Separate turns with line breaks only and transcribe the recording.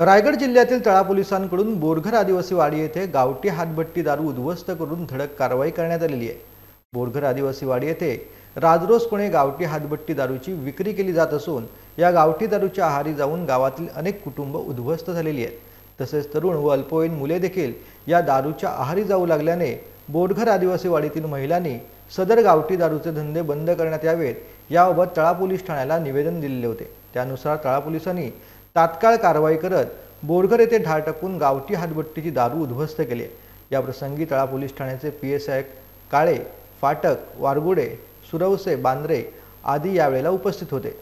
रायगड जिल्ह्यातील तळा पोलिसांकडून बोरघर आदिवासी वाडी येथे गावठी हातभट्टी दारू उद्ध्वस्त करून धडक कारवाई करण्यात आलेली आहे. बोरघर आदिवासी वाडी येथे राजरोसपणे गावठी हातभट्टी दारूची विक्री केली जात असून या गावठी दारूच्या आहारी जाऊन गावातील अनेक कुटुंब उद्ध्वस्त झालेली आहेत. तसेच तरुण व अल्पवयीन मुले देखील या दारूच्या आहारी जाऊ लागल्याने बोरघर आदिवासी वाडीतील महिलांनी सदर गावठी दारूचे धंदे बंद करण्यात यावेत याबाबत तळा पोलीस ठाण्याला निवेदन दिलेले होते. त्यानुसार तळा पोलिसांनी तात्काळ कारवाई करत बोरघर येथे ढाळ टाकून गावठी हातबट्टीची दारू उद्ध्वस्त केली या प्रसंगी तळा पोलीस ठाण्याचे P S I Kale Phatak Wargude Suravase Bandre आदी यावेळेला उपस्थित होते.